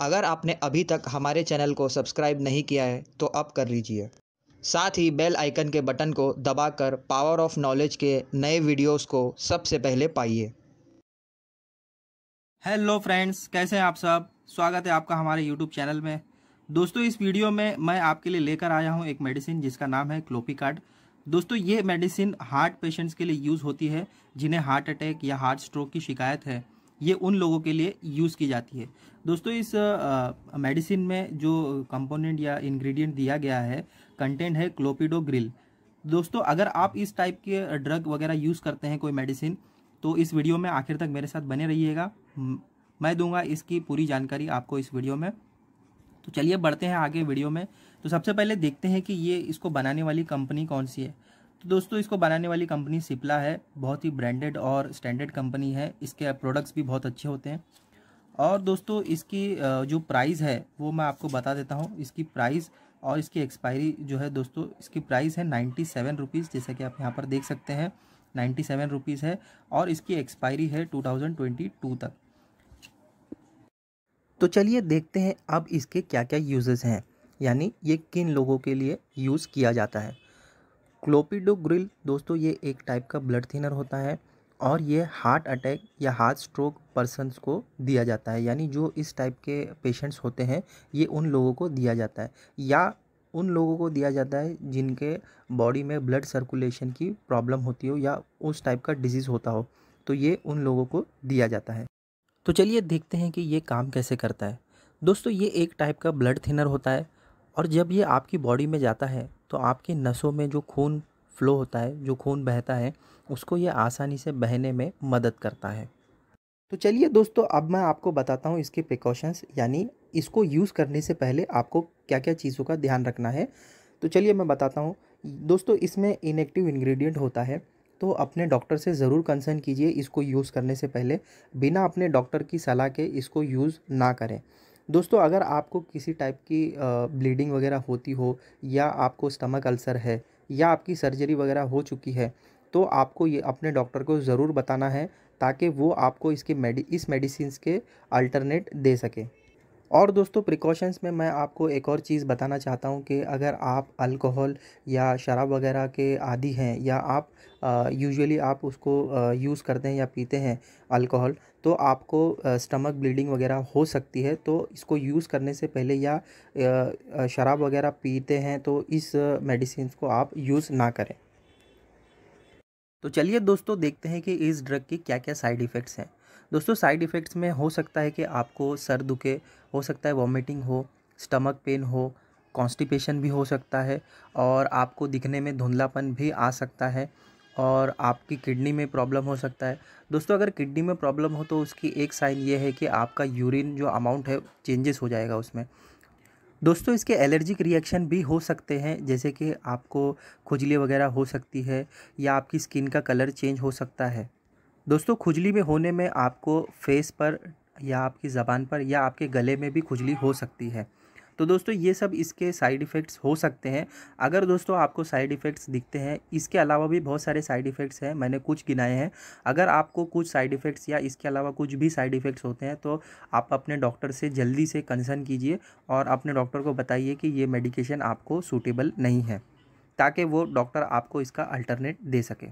अगर आपने अभी तक हमारे चैनल को सब्सक्राइब नहीं किया है तो अब कर लीजिए। साथ ही बेल आइकन के बटन को दबाकर पावर ऑफ़ नॉलेज के नए वीडियोस को सबसे पहले पाइए। हेलो फ्रेंड्स, कैसे हैं आप सब? स्वागत है आपका हमारे यूट्यूब चैनल में। दोस्तों, इस वीडियो में मैं आपके लिए लेकर आया हूँ एक मेडिसिन जिसका नाम है क्लोपिकार्ड। दोस्तों, ये मेडिसिन हार्ट पेशेंट्स के लिए यूज़ होती है, जिन्हें हार्ट अटैक या हार्ट स्ट्रोक की शिकायत है। ये उन लोगों के लिए यूज़ की जाती है। दोस्तों, इस मेडिसिन में जो कंपोनेंट या इंग्रेडिएंट दिया गया है, कंटेंट है क्लोपिडो ग्रिल दोस्तों, अगर आप इस टाइप के ड्रग वगैरह यूज़ करते हैं कोई मेडिसिन तो इस वीडियो में आखिर तक मेरे साथ बने रहिएगा। मैं दूँगा इसकी पूरी जानकारी आपको इस वीडियो में। तो चलिए बढ़ते हैं आगे वीडियो में। तो सबसे पहले देखते हैं कि ये इसको बनाने वाली कंपनी कौन सी है। तो दोस्तों, इसको बनाने वाली कंपनी सिप्ला है। बहुत ही ब्रांडेड और स्टैंडर्ड कंपनी है। इसके प्रोडक्ट्स भी बहुत अच्छे होते हैं। और दोस्तों, इसकी जो प्राइस है, वो मैं आपको बता देता हूँ। इसकी प्राइस और इसकी एक्सपायरी जो है दोस्तों, इसकी प्राइस है नाइन्टी सेवन रुपीज़ जैसा कि आप यहाँ पर देख सकते हैं। नाइन्टी सेवन रुपीज़ है और इसकी एक्सपायरी है टू थाउज़ेंड ट्वेंटी टू तक। तो चलिए देखते हैं अब इसके क्या क्या यूजेस हैं। यानी ये किन लोगों के लिए यूज़ किया जाता है। क्लोपिडो ग्रिल, दोस्तों, ये एक टाइप का ब्लड थिनर होता है और ये हार्ट अटैक या हार्ट स्ट्रोक पर्सनस को दिया जाता है। यानी जो इस टाइप के पेशेंट्स होते हैं, ये उन लोगों को दिया जाता है या उन लोगों को दिया जाता है जिनके बॉडी में ब्लड सर्कुलेशन की प्रॉब्लम होती हो या उस टाइप का डिज़ीज़ होता हो तो ये उन लोगों को दिया जाता है। तो चलिए देखते हैं कि ये काम कैसे करता है। दोस्तों, ये एक टाइप का ब्लड थिनर होता है और जब ये आपकी बॉडी में जाता है तो आपकी नसों में जो खून फ्लो होता है, जो खून बहता है, उसको ये आसानी से बहने में मदद करता है। तो चलिए दोस्तों, अब मैं आपको बताता हूँ इसके प्रिकॉशंस यानी इसको यूज़ करने से पहले आपको क्या क्या चीज़ों का ध्यान रखना है। तो चलिए मैं बताता हूँ। दोस्तों, इसमें इनएक्टिव इंग्रेडिएंट होता है तो अपने डॉक्टर से ज़रूर कंसर्न कीजिए इसको यूज़ करने से पहले, बिना अपने डॉक्टर की सलाह के इसको यूज़ ना करें। दोस्तों, अगर आपको किसी टाइप की ब्लीडिंग वगैरह होती हो या आपको स्टमक अल्सर है या आपकी सर्जरी वगैरह हो चुकी है तो आपको ये अपने डॉक्टर को ज़रूर बताना है ताकि वो आपको इसके मेडि इस मेडिसिन के अल्टरनेट दे सके। और दोस्तों प्रिकॉशंस में मैं आपको एक और चीज़ बताना चाहता हूँ कि अगर आप अल्कोहल या शराब वगैरह के आदि हैं या आप यूजुअली आप उसको यूज़ करते हैं या पीते हैं अल्कोहल तो आपको स्टमक ब्लीडिंग वगैरह हो सकती है। तो इसको यूज़ करने से पहले या शराब वगैरह पीते हैं तो इस मेडिसिन को आप यूज़ ना करें। तो चलिए दोस्तों, देखते हैं कि इस ड्रग की क्या क्या साइड इफ़ेक्ट्स हैं। दोस्तों साइड इफ़ेक्ट्स में हो सकता है कि आपको सर दुखे, हो सकता है वॉमिटिंग हो स्टमक पेन हो कॉन्स्टिपेशन भी हो सकता है और आपको दिखने में धुंधलापन भी आ सकता है और आपकी किडनी में प्रॉब्लम हो सकता है। दोस्तों, अगर किडनी में प्रॉब्लम हो तो उसकी एक साइन ये है कि आपका यूरिन जो अमाउंट है चेंजेस हो जाएगा उसमें। दोस्तों, इसके एलर्जिक रिएक्शन भी हो सकते हैं, जैसे कि आपको खुजली वगैरह हो सकती है या आपकी स्किन का कलर चेंज हो सकता है। दोस्तों, खुजली में होने में आपको फेस पर या आपकी ज़बान पर या आपके गले में भी खुजली हो सकती है। तो दोस्तों, ये सब इसके साइड इफ़ेक्ट्स हो सकते हैं। अगर दोस्तों आपको साइड इफ़ेक्ट्स दिखते हैं, इसके अलावा भी बहुत सारे साइड इफ़ेक्ट्स हैं, मैंने कुछ गिनाए हैं। अगर आपको कुछ साइड इफ़ेक्ट्स या इसके अलावा कुछ भी साइड इफ़ेक्ट्स होते हैं तो आप अपने डॉक्टर से जल्दी से कंसर्न कीजिए और अपने डॉक्टर को बताइए कि ये मेडिकेशन आपको सूटेबल नहीं है, ताकि वो डॉक्टर आपको इसका अल्टरनेट दे सके।